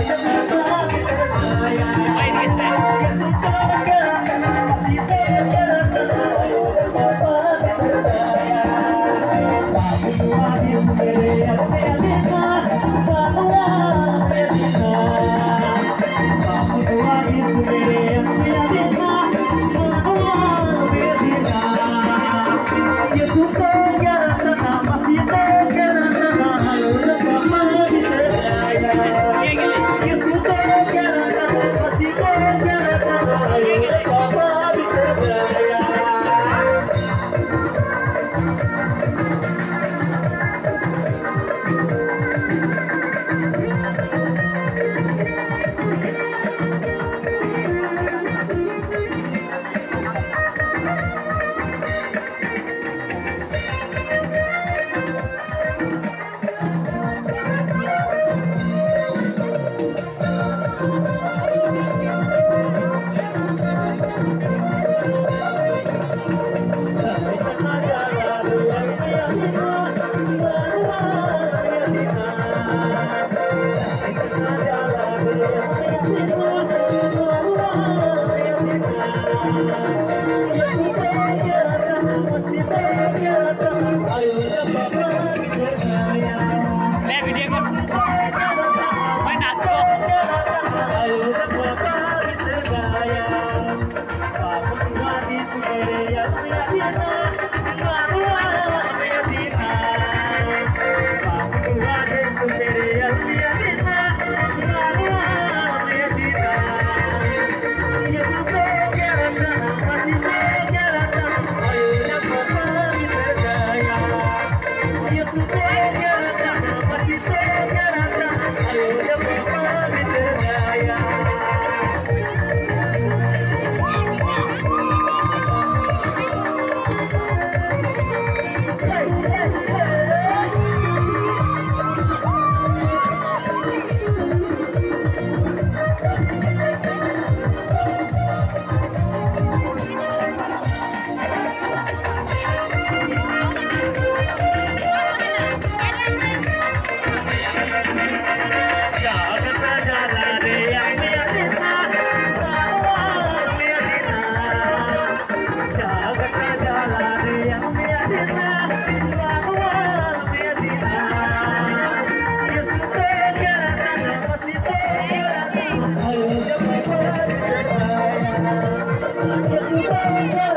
It's just Thank